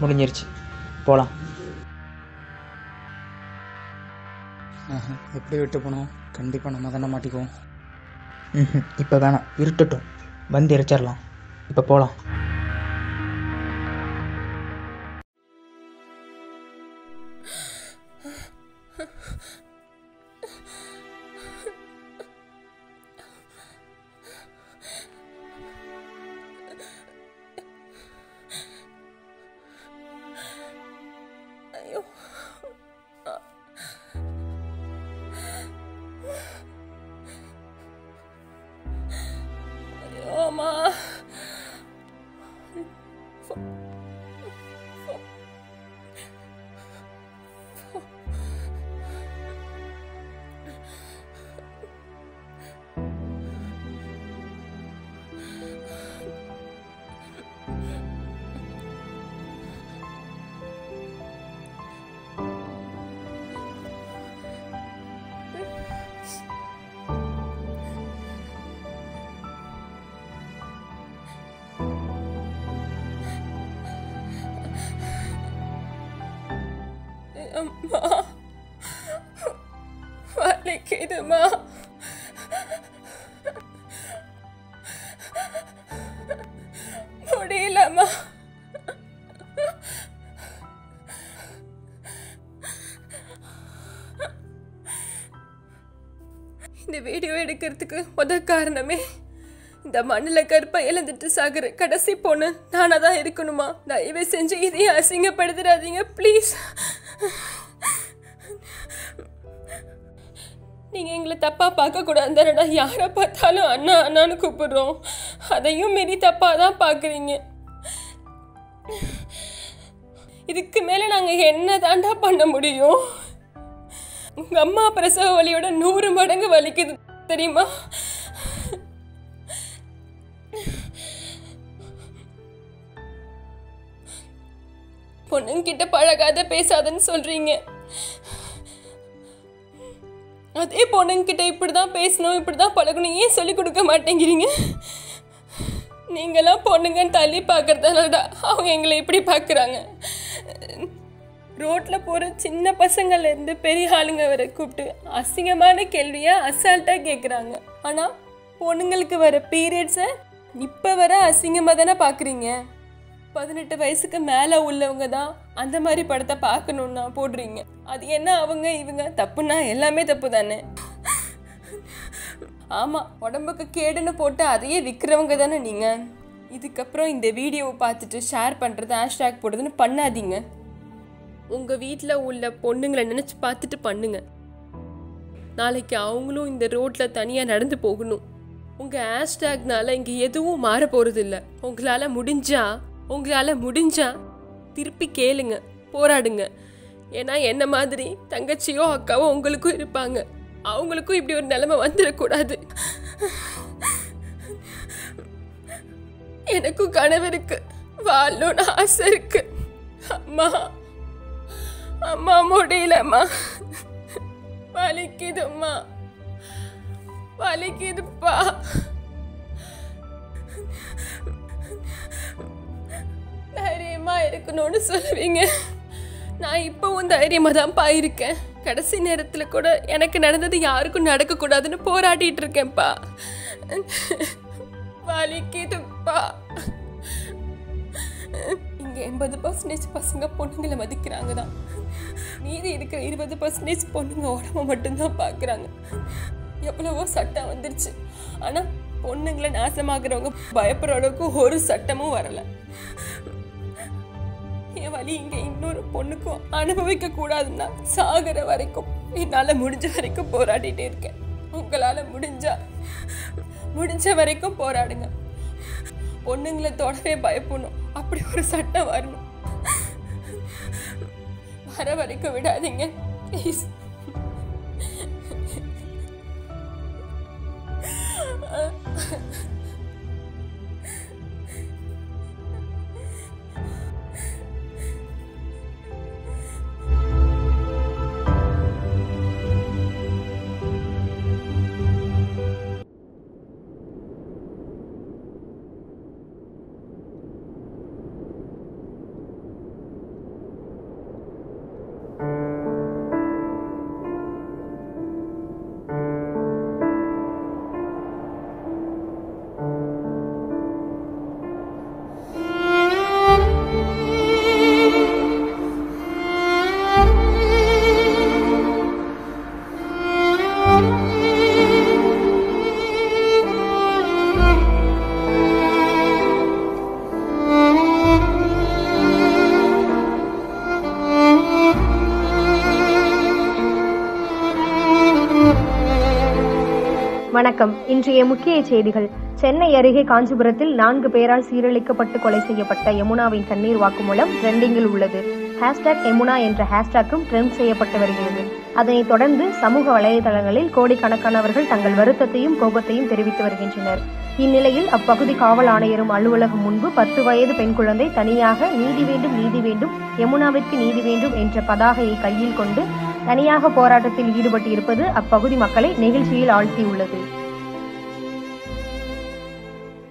முடிஞ்சிருச்சு போகலாம் எப்படி விட்டு போனோம்? கண்டிப்பாக நம்ம தானே மாட்டிக்குவோம். ம் இப்போ வேணாம் இருட்டட்டும். வந்து இறைச்சிடலாம். இப்போ போகலாம் அம்மா அம்மா. வலிக்குதுமா முடியலம்மா இந்த வீடியோ எடுக்கிறதுக்கு முதல் காரணமே இந்த மண்ணில் கருப்பை இழந்துட்டு சாகுற கடைசி பொண்ணு நானாக தான் இருக்கணுமா? தயவு செஞ்சு இதையும் அசிங்கப்படுத்துறாதீங்க ப்ளீஸ் நீங்கள் எங்களை தப்பாக பார்க்கக்கூடாது தானடா யாரை பார்த்தாலும் அண்ணா அண்ணான்னு கூப்பிடுறோம். அதையும் மீறி தப்பாக தான் பார்க்குறீங்க. இதுக்கு மேலே நாங்கள் என்ன தாண்டா பண்ண முடியும்? உங்கள் அம்மா பிரசவ வலியோட நூறு மடங்கு வலிக்குது தெரியுமா? பொண்ணுங்கிட்ட பழகாத பேசாதன்னு சொல்றீங்க. அதே பொண்ணுங்கிட்ட இப்படி தான் பேசணும் இப்படி தான் பழகணும் ஏன் சொல்லி கொடுக்க மாட்டேங்கிறீங்க? நீங்களாம் பொண்ணுங்கன்னு தள்ளி பார்க்கறதாலடா அவங்க எங்களை இப்படி பார்க்குறாங்க. ரோட்டில் போகிற சின்ன பசங்கள்லேருந்து பெரிய ஆளுங்க வரை கூப்பிட்டு அசிங்கமான கேள்வியை அசால்ட்டாக கேட்குறாங்க ஆனால் பொண்ணுங்களுக்கு வர பீரியட்ஸை இப்போ வர அசிங்கமாக தானே பார்க்குறீங்க பதினெட்டு வயசுக்கு மேலே உள்ளவங்க தான் அந்த மாதிரி படத்தை பார்க்கணுன்னா போடுறீங்க. அது என்ன அவங்க இவங்க? தப்புன்னா எல்லாமே தப்பு தானே? ஆமாம் உடம்புக்கு கேடுன்னு போட்டு அதையே விற்கிறவங்க தானே நீங்கள் இதுக்கப்புறம் இந்த வீடியோவை பார்த்துட்டு ஷேர் பண்ணுறது ஹேஷ்டேக் போடுறதுன்னு பண்ணாதீங்க. உங்கள் வீட்டில் உள்ள பொண்ணுங்களை நினச்சி பார்த்துட்டு பண்ணுங்க. நாளைக்கு அவங்களும் இந்த ரோட்டில் தனியாக நடந்து போகணும். உங்கள் ஹேஷ்டேக்னால இங்கே எதுவும் மாற போகிறதில்ல உங்களால் முடிஞ்சால் உங்களால் முடிஞ்சா திருப்பி கேளுங்க போராடுங்க. ஏன்னா என்ன மாதிரி தங்கச்சியோ அக்காவோ உங்களுக்கும் இருப்பாங்க. அவங்களுக்கும் இப்படி ஒரு நிலைமை வந்துடக்கூடாது. எனக்கும் கனவு இருக்கு. வாழணும்னு ஆசை இருக்கு. அம்மா அம்மா முடியலம்மா. வலிக்குதும்மா. வலிக்குதுப்பா. தைரியமாக இருக்கணும்னு சொல்லுவீங்க. நான் இப்போவும் தைரியமாக தான்ப்பா இருக்கேன். கடைசி நேரத்தில் கூட எனக்கு நடந்தது யாருக்கும் நடக்கக்கூடாதுன்னு போராடிட்டு இருக்கேன்ப்பா வலிக்குதுப்பா. இங்கே எண்பது பர்சன்டேஜ் பசங்க பொண்ணுங்களை மதிக்கிறாங்க தான். மீதி இருக்கிற இருபது பர்சன்டேஜ் பொண்ணுங்க உடம்ப மட்டும்தான் பார்க்குறாங்க எவ்வளவோ சட்டம் வந்துருச்சு. ஆனால் பொண்ணுங்களை நாசமாக்குறவங்க பயப்படுற அளவுக்கு ஒரு சட்டமும் வரலை. என் வழி இங்க இன்னொரு பொண்ணுக்கும் அனுபவிக்க கூடாதுன்னா சாகிற வரைக்கும் என்னால முடிஞ்ச வரைக்கும் போராடிட்டே இருக்கேன். உங்களால முடிஞ்சா முடிஞ்ச வரைக்கும் போராடுங்க. பொண்ணுங்களை தொடவே பயப்படணும். அப்படி ஒரு சட்டம் வரணும். வர வரைக்கும் விடாதீங்க. ப்ளீஸ் வணக்கம். இன்றைய முக்கிய செய்திகள். சென்னை அருகே காஞ்சிபுரத்தில் நான்கு பேரால் சீரழிக்கப்பட்டு கொலை செய்யப்பட்ட யமுனாவின் கண்ணீர் வாக்குமூலம் ட்ரெண்டிங்கில் உள்ளது. ஹேஷ்டாக் யமுனா என்ற ஹேஷ்டாக்கும் ட்ரெண்ட் செய்யப்பட்டு வருகிறது. அதனைத் தொடர்ந்து சமூக வலைதளங்களில் கோடிக்கணக்கானவர்கள் தங்கள் வருத்தத்தையும் கோபத்தையும் தெரிவித்து வருகின்றனர். இந்நிலையில் அப்பகுதி காவல் ஆணையரும் அலுவலகம் முன்பு பத்து வயது பெண் குழந்தை தனியாக நீதி வேண்டும் நீதி வேண்டும் யமுனாவிற்கு நீதி வேண்டும் என்ற பதாகையை கையில் கொண்டு தனியாக போராட்டத்தில் ஈடுபட்டிருப்பது அப்பகுதி மக்களை நெகிழ்ச்சியில் ஆழ்த்தியுள்ளது.